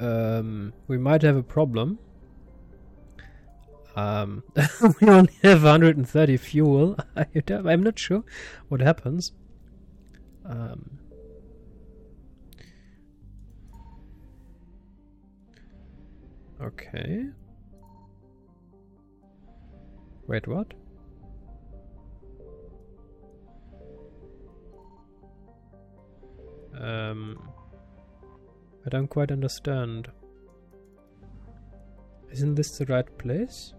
um, we might have a problem. Um, we only have 130 fuel. I'm not sure what happens. Um, okay. Wait, what? Um, I don't quite understand. Isn't this the right place?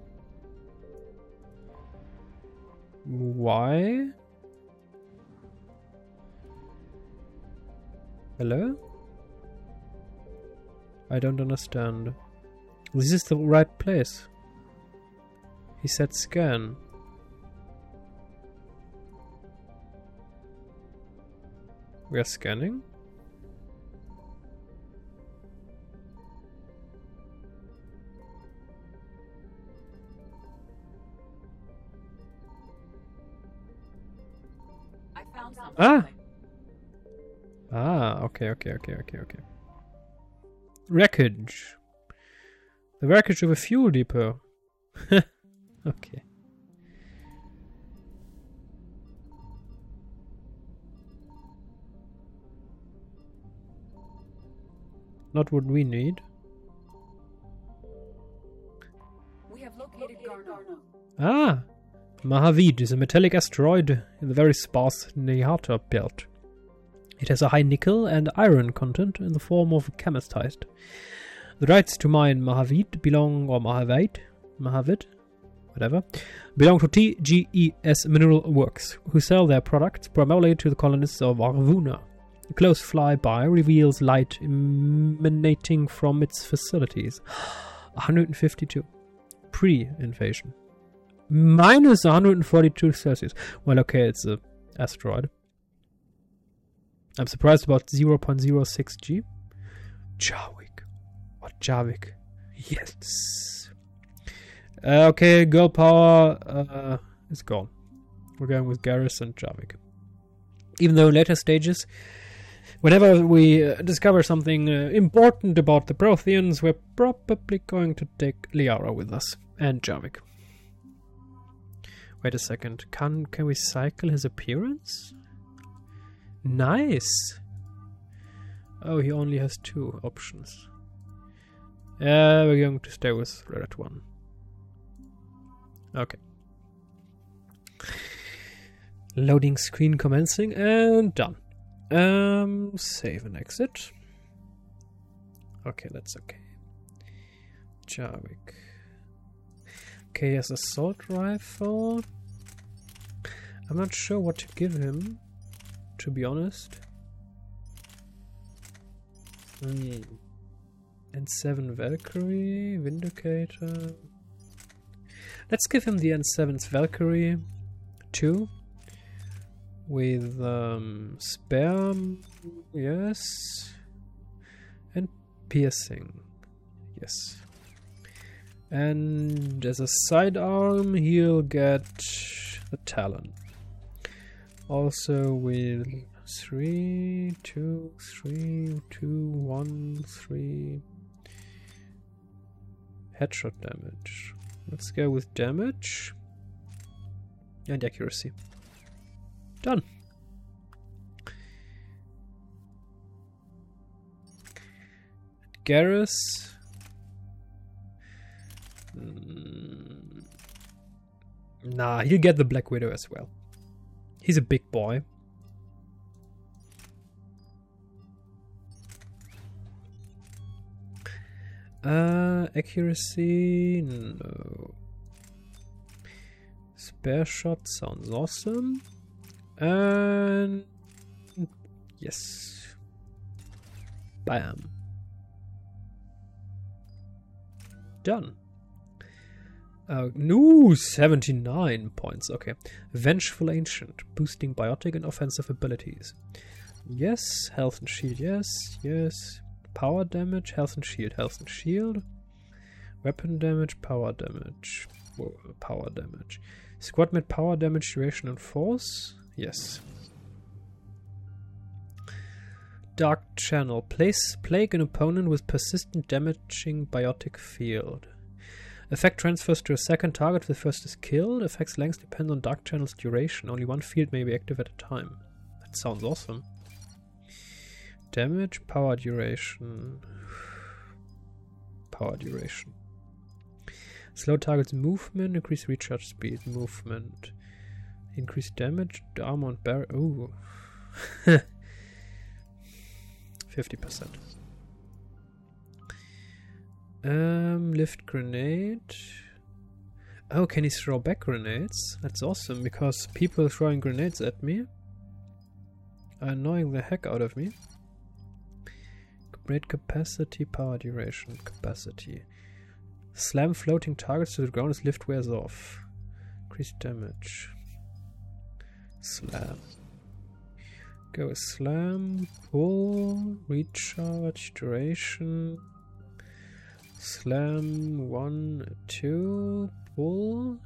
Why? Hello? I don't understand. This is the right place. He said scan. We are scanning? Ah! Ah, okay, okay, okay, okay, okay. Wreckage. The wreckage of a fuel depot. okay. Not what we need. We have located Garneau. Ah! Mahavid is a metallic asteroid in the very sparse Nihata belt. It has a high nickel and iron content in the form of kamacite. The rights to mine Mahavid belong, or Mahavid, Mahavid, whatever, belong to TGES Mineral Works, who sell their products primarily to the colonists of Arvuna. A close flyby reveals light emanating from its facilities. 152. Pre-invasion. Minus 142 Celsius. Well, okay, it's a asteroid. I'm surprised about 0.06 G. Javik. What Javik? Yes. Uh, okay, girl power uh, is gone. We're going with Garrus and Javik. Even though later stages, whenever we uh, discover something uh, important about the Protheans, we're probably going to take Liara with us and Javik. Wait a second. Can can we cycle his appearance? Nice. Oh, he only has two options. Yeah, we're going to stay with red one. Okay. Loading screen commencing and done. Um, save and exit. Okay, that's okay. Javik. Okay, he has assault rifle. I'm not sure what to give him, to be honest. Hmm. N7 Valkyrie, Vindicator. Let's give him the N7's Valkyrie 2 with um, spare, yes, and piercing, yes. And as a sidearm, he'll get a Talon. Also with three, two, three, two, one, three. Headshot damage. Let's go with damage and accuracy. Done. Garrus. Mm, Nah, he'll get the Black Widow as well. He's a big boy. Uh, accuracy, no. Spare shot sounds awesome. And yes. Bam. Done. Uh, no, 79 points. Okay. Vengeful Ancient, boosting biotic and offensive abilities. Yes. Health and shield, yes. Yes. Power damage, health and shield, health and shield. Weapon damage, power damage. Whoa, power damage. Squad mid power damage, duration and force. Yes. Dark Channel. Place plague an opponent with persistent damaging biotic field. Effect transfers to a second target if the first is killed. Effect's length depends on Dark Channel's duration. Only one field may be active at a time. That sounds awesome. Damage, power duration. Power duration. Slow target's movement, increase recharge speed, movement. Increase damage, armor and barrier. Ooh. 50%. Um, lift grenade. Oh, can he throw back grenades? That's awesome because people throwing grenades at me are annoying the heck out of me. Great capacity, power duration, capacity. Slam floating targets to the ground as lift wears off. Increase damage. Slam. Go slam, pull, recharge, duration. Slam, one, two, pull,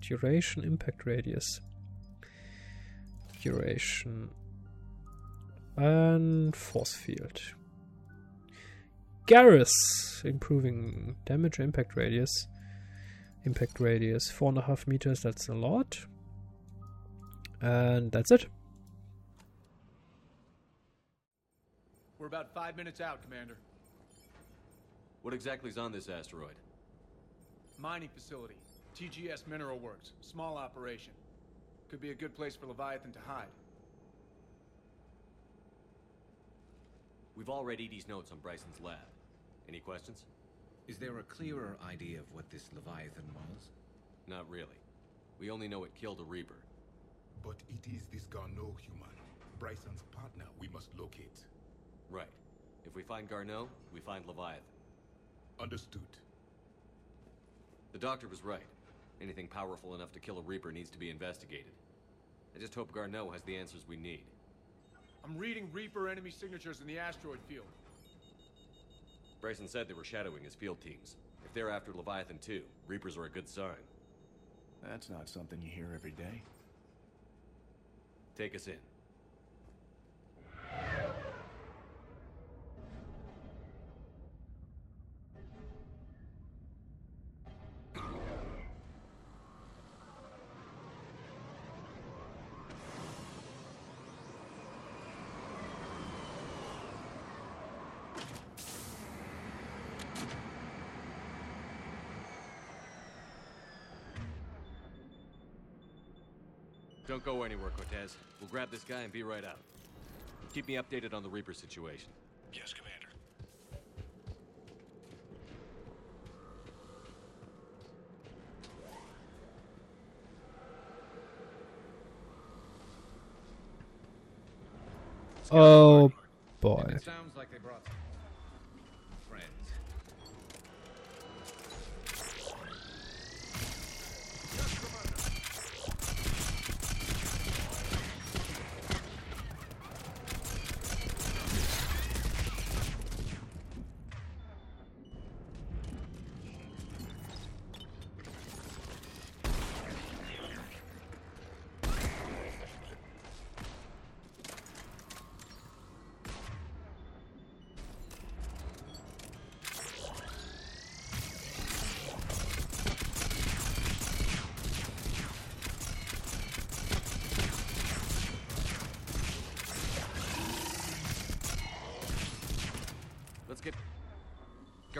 duration, impact radius. Duration. And force field. Garrus, improving damage, impact radius. Impact radius, four and a half meters, that's a lot. And that's it. We're about five minutes out, Commander. What exactly is on this asteroid? Mining facility. TGS Mineral Works. Small operation. Could be a good place for Leviathan to hide. We've all read EDI's notes on Bryson's lab. Any questions? Is there a clearer idea of what this Leviathan was? Not really. We only know it killed a Reaper. But it is this Garneau human, Bryson's partner, we must locate. Right. If we find Garneau, we find Leviathan. Understood. The doctor was right. Anything powerful enough to kill a Reaper needs to be investigated. I just hope Garneau has the answers we need. I'm reading Reaper enemy signatures in the asteroid field. Bryson said they were shadowing his field teams. If they're after Leviathan too, Reapers are a good sign. That's not something you hear every day. Take us in. Don't go anywhere, Cortez. We'll grab this guy and be right out. Keep me updated on the Reaper situation. Yes, Commander. Oh boy.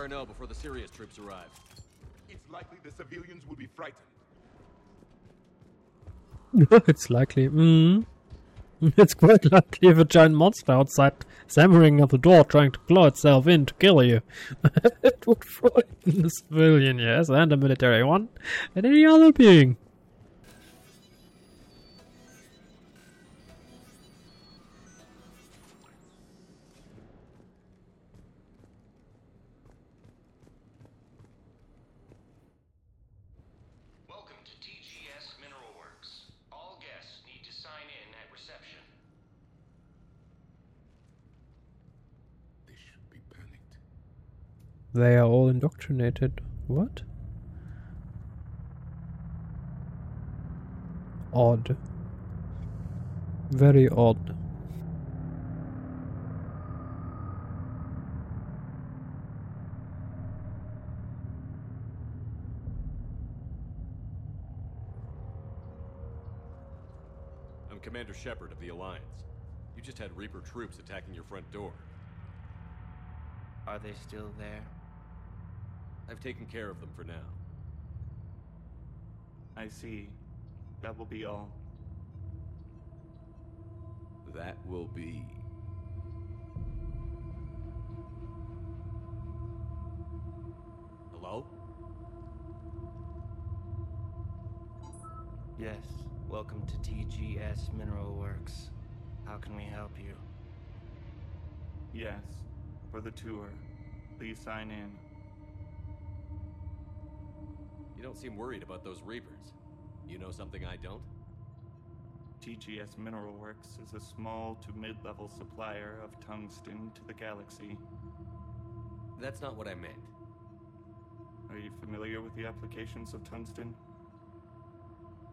Garneau before the Sirius troops arrive. It's likely the civilians will be frightened. it's likely. Mm. It's quite likely if a giant monster outside is hammering at the door trying to claw itself in to kill you. it would frighten the civilian, yes, and a military one, and any other being. They are all indoctrinated. What? Odd. Very odd. I'm Commander Shepard of the Alliance. You just had Reaper troops attacking your front door. Are they still there? I've taken care of them for now. I see. That will be all. That will be. Hello? Yes. Welcome to TGS Mineral Works. How can we help you? Yes. For the tour. Please sign in. Don't seem worried about those Reapers. You know something I don't? TGS Mineral Works is a small to mid-level supplier of tungsten to the galaxy. That's not what I meant. Are you familiar with the applications of tungsten?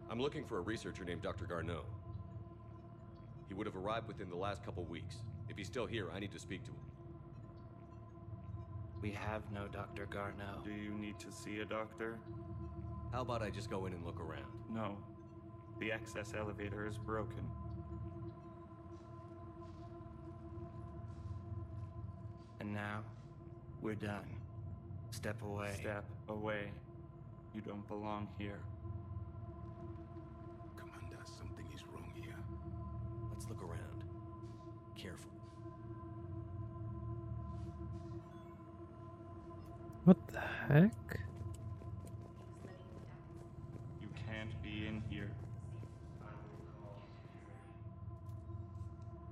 I'm looking for a researcher named Dr. Garneau. He would have arrived within the last couple weeks. If he's still here, I need to speak to him. We have no Dr. Garneau. Do you need to see a doctor? How about I just go in and look around? No. The access elevator is broken. And now, we're done. Step away. Step away. You don't belong here. Commander, something is wrong here. Let's look around. What the heck? You can't be in here.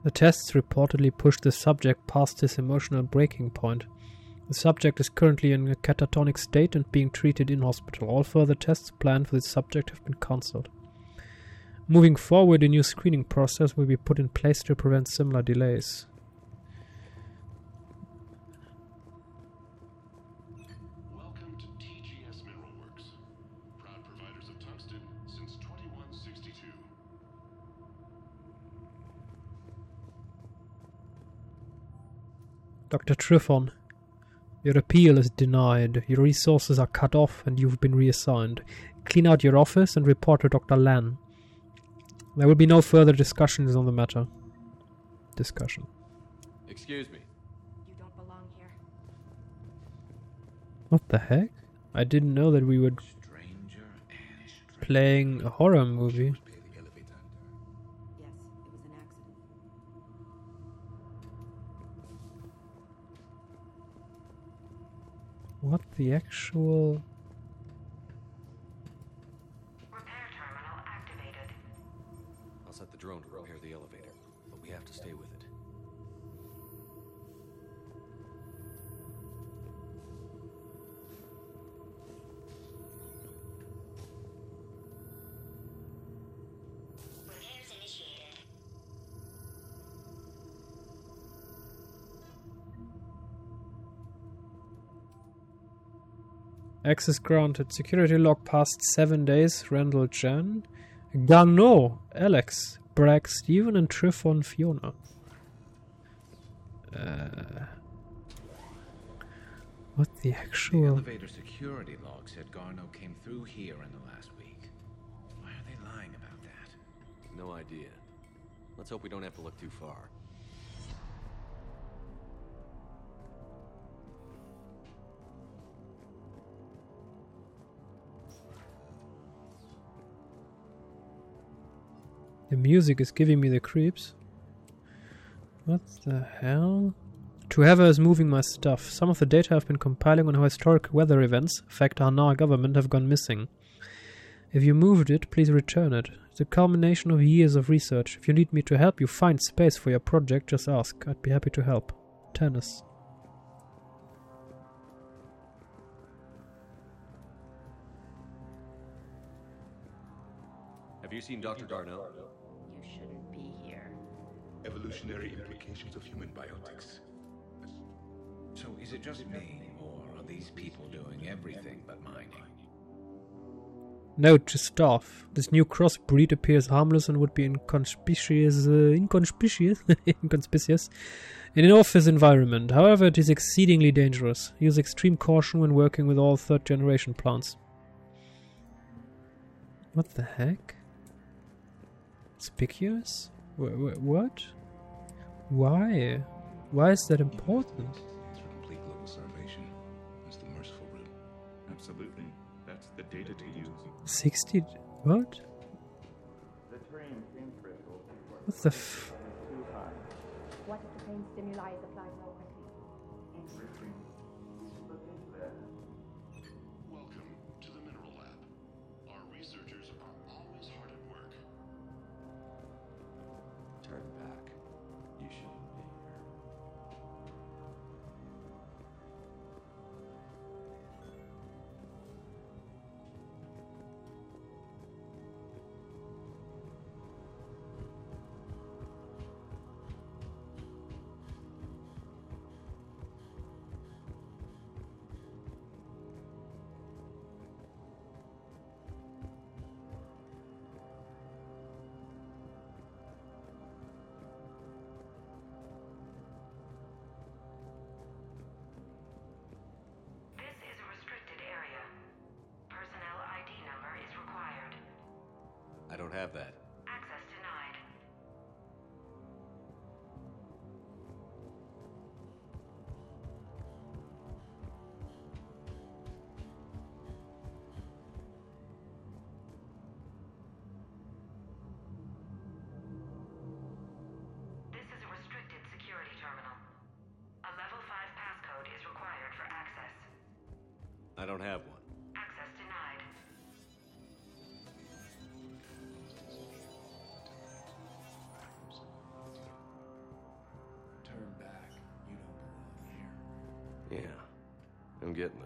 The tests reportedly pushed the subject past his emotional breaking point. The subject is currently in a catatonic state and being treated in hospital. All further tests planned for the subject have been cancelled. Moving forward, a new screening process will be put in place to prevent similar delays. Dr. Triffon, your appeal is denied. Your resources are cut off and you've been reassigned. Clean out your office and report to Dr. Lan. There will be no further discussions on the matter. Discussion. Excuse me. You don't belong here. What the heck? I didn't know that we were Stranger and stranger. playing a horror movie. What the actual. Access granted. Security log past seven days. Randall Jan. Garneau. Alex. Bragg Steven and Triffon Fiona. Uh, what the The actual. elevator security log said Garneau came through here in the last week. Why are they lying about that? No idea. Let's hope we don't have to look too far. The music is giving me the creeps. What the hell? To Whoever is moving my stuff. Some of the data I've been compiling on how historic weather events affect our Nar government have gone missing. If you moved it, please return it. It's a culmination of years of research. If you need me to help you find space for your project, just ask. I'd be happy to help. Tennis. Have you seen Dr. Garneau? Evolutionary implications of human biotics. So is it just me, or are these people doing everything but mining? Note to staff. This new crossbreed appears harmless and would be inconspicuous, uh, inconspicuous, inconspicuous in an office environment. However, it is exceedingly dangerous. Use extreme caution when working with all third generation plants. What the heck? Conspicuous? Wh- wh- what? Why? Why is that important? Through complete global starvation is the merciful route. Absolutely. That's the data to use. 60. What? The terrain pain threshold What the f. What if the pain stimuli is applied I don't have that. Access denied. This is a restricted security terminal. A level 5 passcode is required for access. I don't have one. Yeah, I'm getting that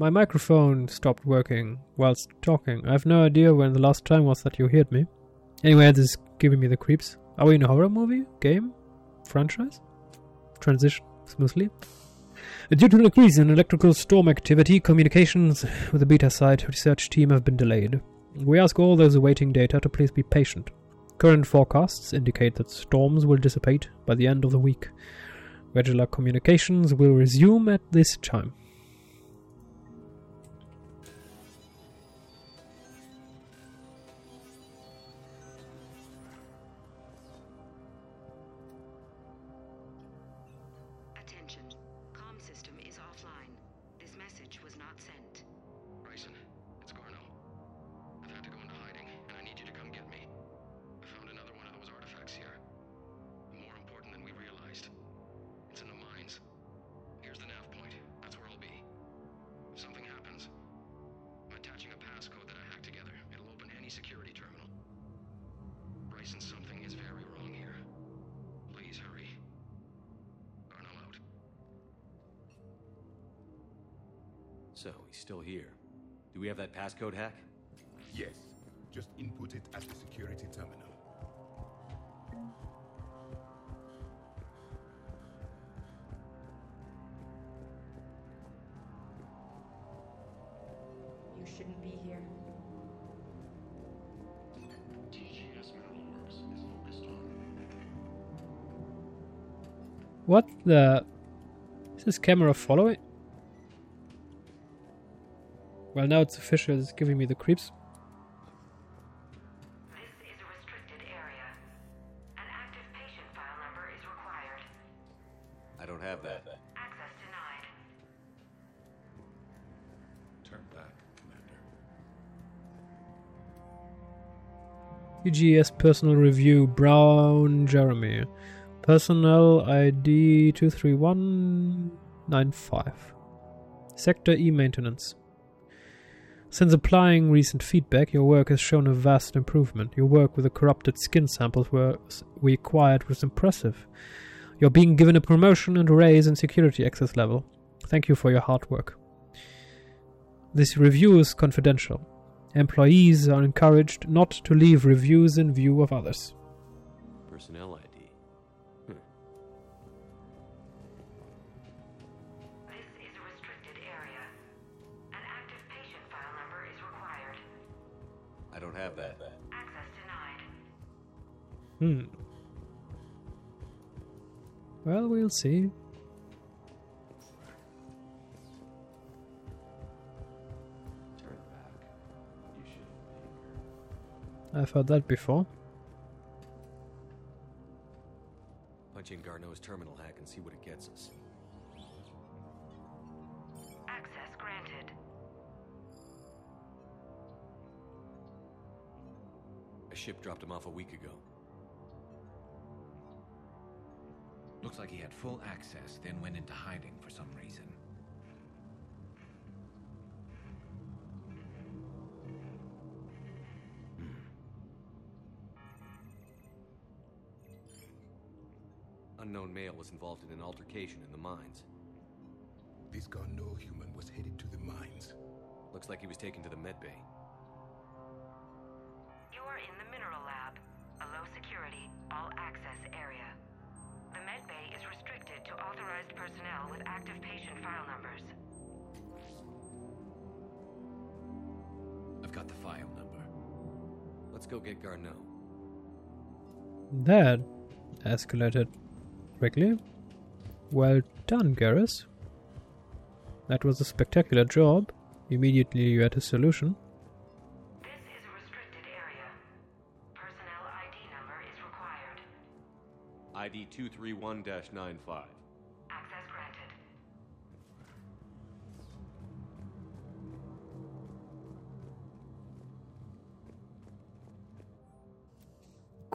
My microphone stopped working whilst talking. I have no idea when the last time was that you heard me. Anyway, this is giving me the creeps. Are we in a horror movie? Game? Franchise? Transition smoothly? Due to an increase in electrical storm activity, communications with the beta site research team have been delayed. We ask all those awaiting data to please be patient. Current forecasts indicate that storms will dissipate by the end of the week. Regular communications will resume at this time. So, he's still here. Do we have that passcode hack? Yes. Just input it at the security terminal. You shouldn't be here. TGS Mineral Works is focused on What the? Is this camera following? Well, now it's official. It's giving me the creeps. This is a restricted area. An active patient file number is required. I don't have that. Access denied. Turn back, Commander. UGS personal review Brown Jeremy. Personnel ID 23195. Sector E maintenance. Since applying recent feedback, your work has shown a vast improvement. Your work with the corrupted skin samples we acquired was impressive. You're being given a promotion and a raise in security access level. Thank you for your hard work. This review is confidential. Employees are encouraged not to leave reviews in view of others. Have that. Access Hmm. Well, we'll see. Turn back. You should I've heard that before. punch in Garneau's terminal hack and see what it gets us. Ship dropped him off a week ago. Looks like he had full access, then went into hiding for some reason. Hmm. Unknown male was involved in an altercation in the mines. This Garneau human was headed to the mines. Looks like he was taken to the med personnel with active patient file numbers. I've got the file number. Let's go get Garneau. That escalated quickly. Well done, Garrus. That was a spectacular job. Immediately you had a solution. ID 231 95.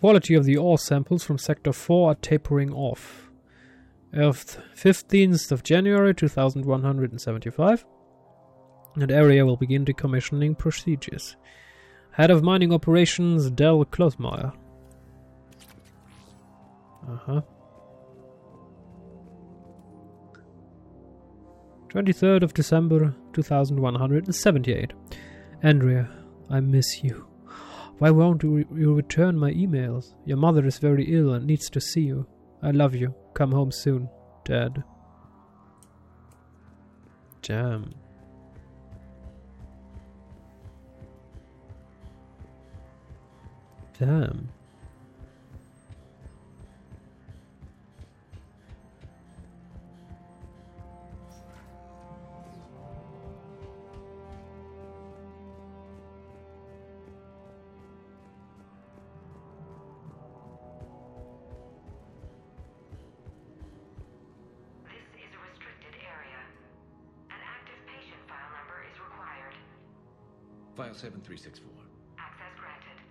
Quality of the ore samples from Sector 4 are tapering off. Of 15th of January 2175, that area will begin decommissioning procedures. Head of Mining Operations Del Closemeyer. Uh huh. 23rd of December 2178. Andrea, I miss you. Why won't you return my emails? Your mother is very ill and needs to see you. I love you. Come home soon, Dad. Damn. Damn. File 7364. Access granted.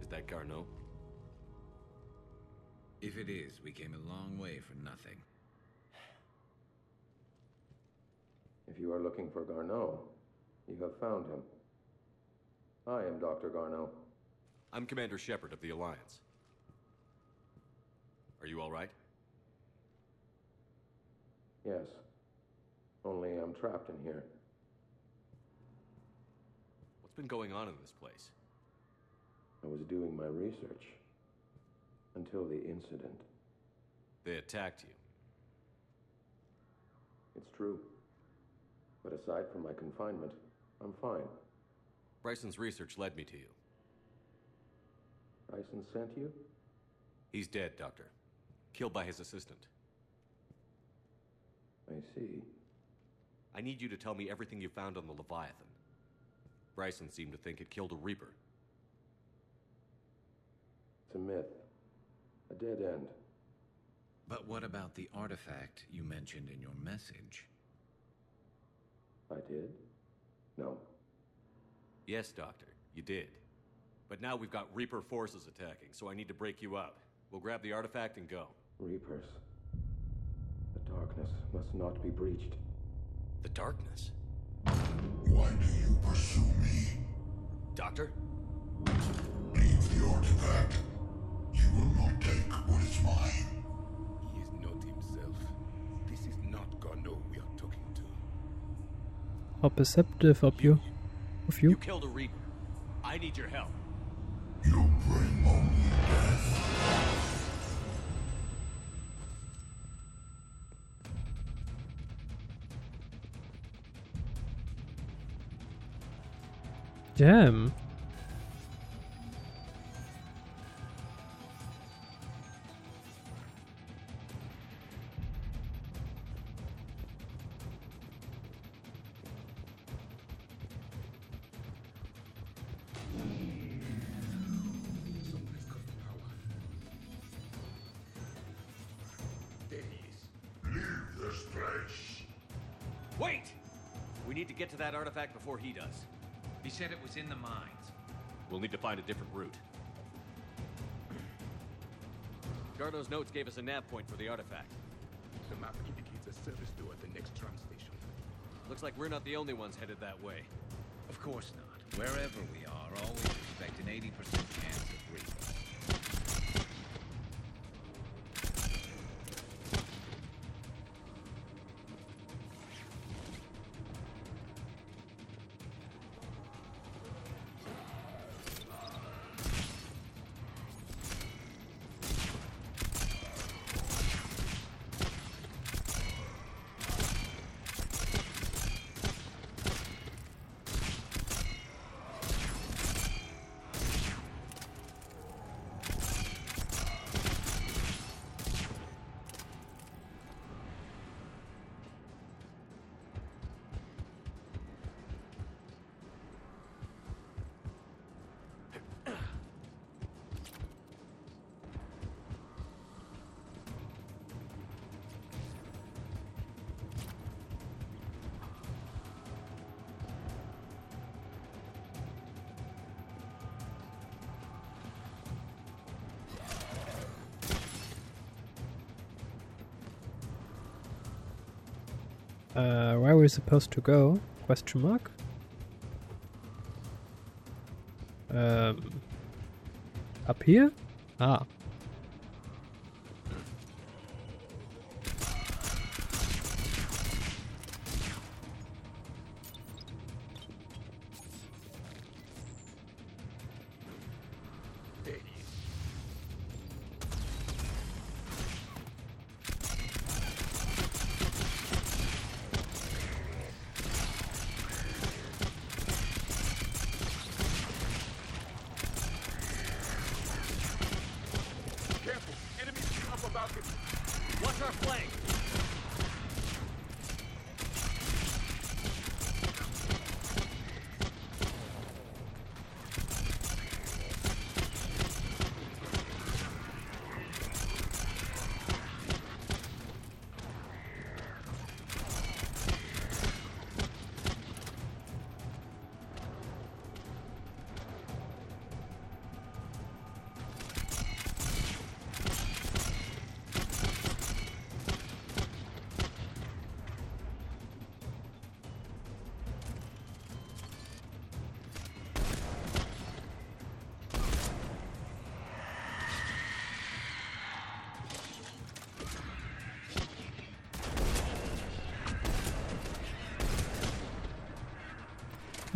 Is that Garneau? If it is, we came a long way for nothing. You are looking for Garneau, you have found him. I am Dr. Garneau. I'm Commander Shepard of the Alliance. Are you all right? Yes. Only I'm trapped in here. What's been going on in this place? I was doing my research. Until the incident. They attacked you. It's true. But aside from my confinement, I'm fine. Bryson's research led me to you. Bryson sent you? He's dead, Doctor. Killed by his assistant. I see. I need you to tell me everything you found on the Leviathan. Bryson seemed to think it killed a Reaper. It's a myth. A dead end. But what about the artifact you mentioned in your message? I did? No. Yes, Doctor, you did. But now we've got Reaper forces attacking, so I need to break you up. We'll grab the artifact and go. Reapers. The darkness must not be breached. The darkness? Why do you pursue me? Doctor? Leave the artifact. You will not take what is mine. How perceptive of you. Of you? You killed a Reaper. I need your help. You bring only death. Damn. That artifact before he does. He said it was in the mines. We'll need to find a different route. Garneau's notes gave us a nav point for the artifact. The map indicates a service door at the next tram station. Looks like we're not the only ones headed that way. Of course not. Wherever we are, always expect an 80% chance of Reaper. Uh, where are we supposed to go? Question mark? Um, up here? Ah.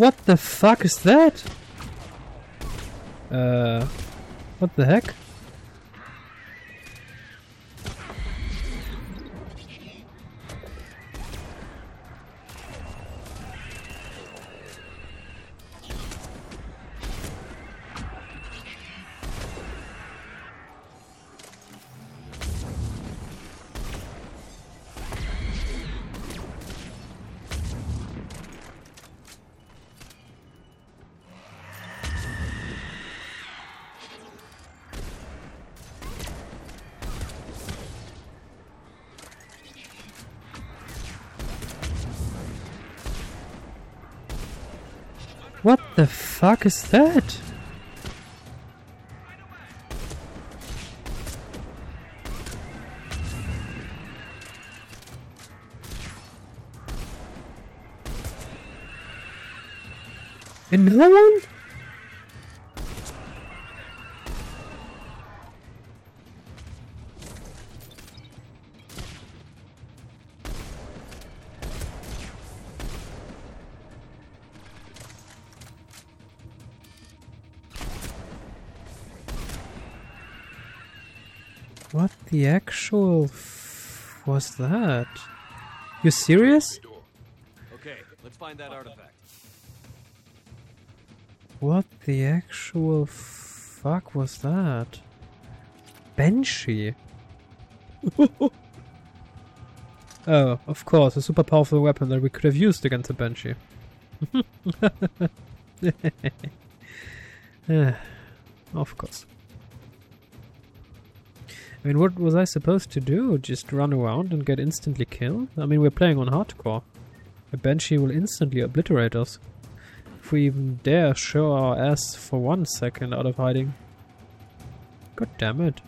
What the fuck is that? Uh, what the heck? Fuck is that? Another one? The actual f- was that? You serious? Okay, let's find that artifact. What the actual fuck was that? Banshee? oh, of course, a super powerful weapon that we could have used against a Banshee. Eh, of course. I mean, what was I supposed to do? Just run around and get instantly killed? I mean, we're playing on hardcore. A Banshee will instantly obliterate us. If we even dare show our ass for one second out of hiding. God damn it.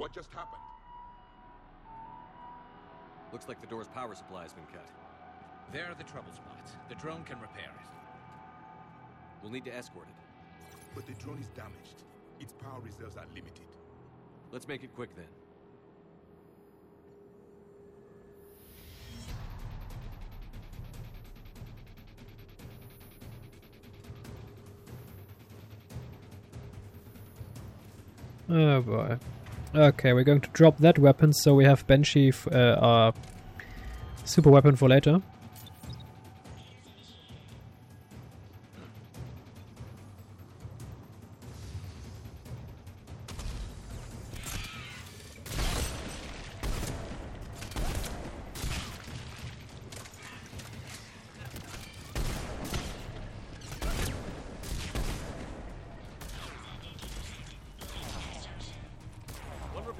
What just happened? Looks like the door's power supply has been cut. There are the trouble spots. The drone can repair it. We'll need to escort it. But the drone is damaged. Its power reserves are limited. Let's make it quick then. Oh boy. Okay, we're going to drop that weapon so we have Banshee, uh, our super weapon for later.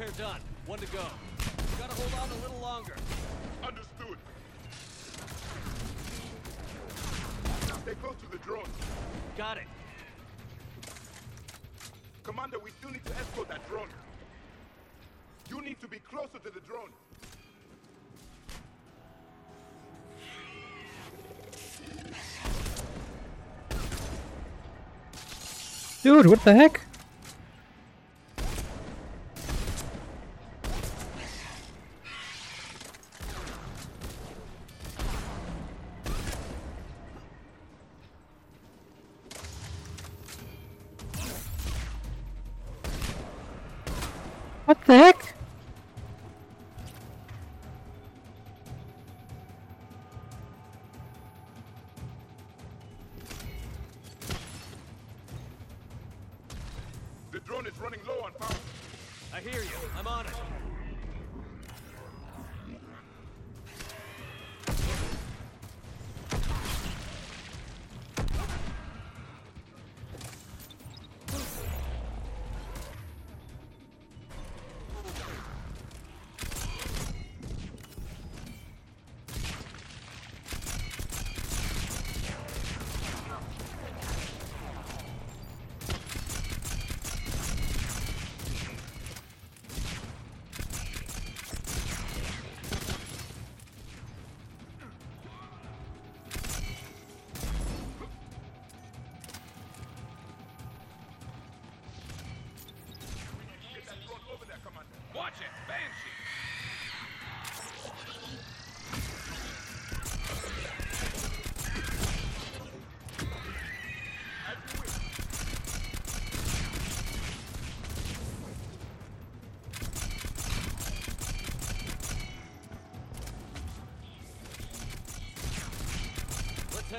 Repair done. One to go. Gotta hold on a little longer. Understood. Stay close to the drone. Got it. Commander, we still need to escort that drone. You need to be closer to the drone. Dude, what the heck?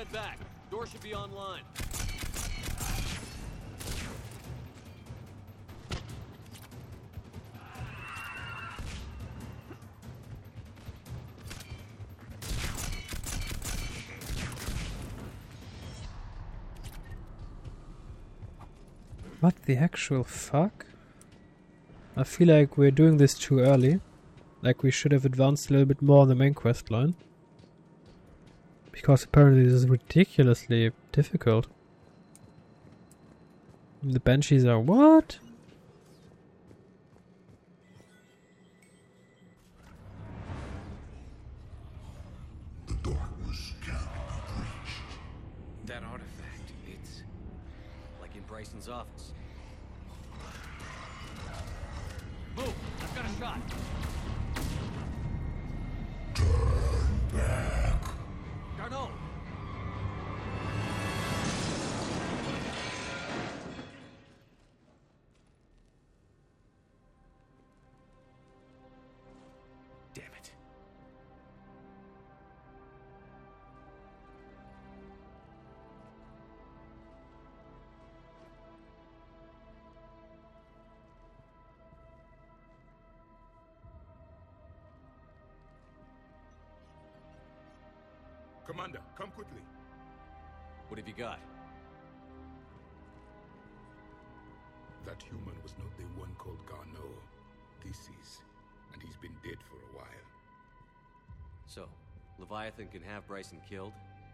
head back. Door should be online. What the actual fuck? I feel like we're doing this too early. Like we should have advanced a little bit more on the main quest line. Because apparently this is ridiculously difficult. The banshees are what? Leviathan can have Bryson killed,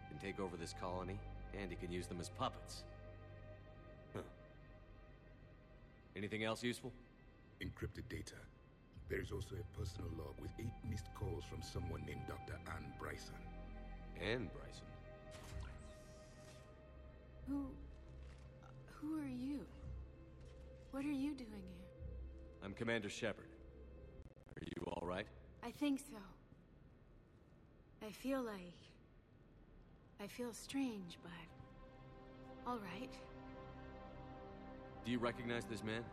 can take over this colony, and he can use them as puppets. Huh. Anything else useful? Encrypted data. There is also a personal log with eight missed calls from someone named Dr. Ann Bryson. And Bryson. Who. Who are you? What are you doing here? I'm Commander Shepard. Are you all right? I think so. I feel like. I feel strange, but. Alright. Do you recognize this man?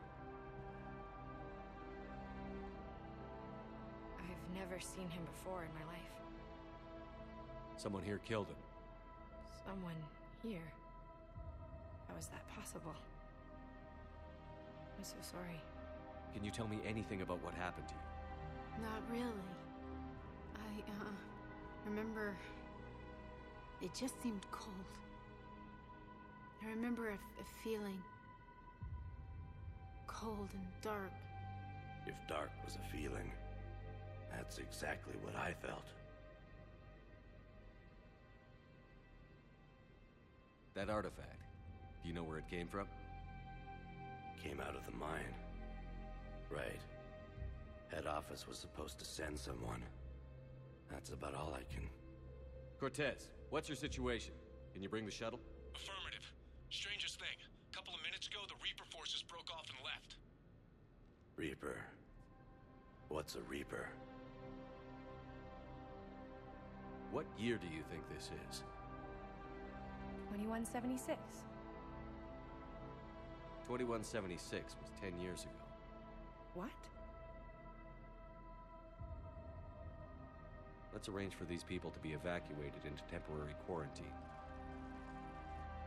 I've never seen him before in my life. Someone here killed him. Someone here. How is that possible? I'm so sorry. Can you tell me anything about what happened to you? Not really. I, uh. Remember. It just seemed cold. I remember a, a feeling. Cold and dark. If dark was a feeling, that's exactly what I felt. That artifact. Do you know where it came from? Came out of the mine. Right. Head office was supposed to send someone. That's about all I can. Cortez, what's your situation? Can you bring the shuttle? Affirmative. Strangest thing. A couple of minutes ago, the Reaper forces broke off and left. Reaper. What's a Reaper? What year do you think this is? 2176. 2176 was 10 years ago. What? Let's arrange for these people to be evacuated into temporary quarantine.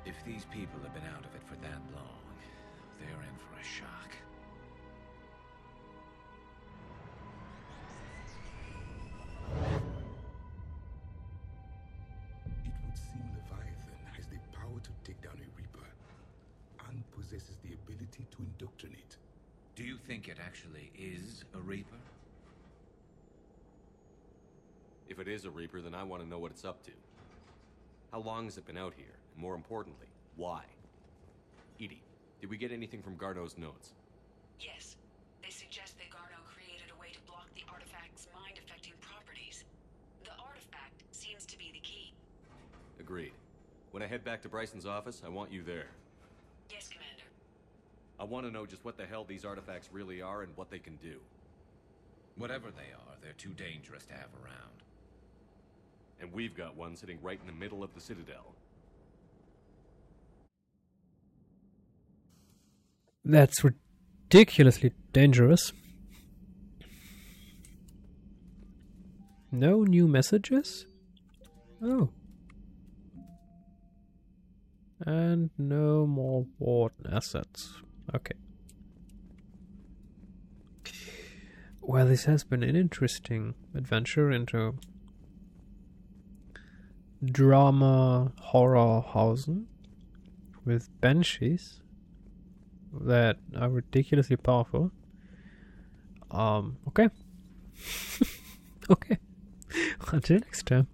If these people have been out of it for that long, they're in for a shock. If it is a Reaper, then I want to know what it's up to. How long has it been out here? And more importantly, why? EDI, did we get anything from Garneau's notes? Yes. They suggest that Garneau created a way to block the artifact's mind-affecting properties. The artifact seems to be the key. Agreed. When I head back to Bryson's office, I want you there. Yes, Commander. I want to know just what the hell these artifacts really are and what they can do. Whatever they are, they're too dangerous to have around. And we've got one sitting right in the middle of the Citadel. That's ridiculously dangerous. No new messages? Oh. And no more warden assets. Okay. Well, this has been an interesting adventure into drama horror hausen with banshees. that are ridiculously powerful. Um, okay. okay. Until next time.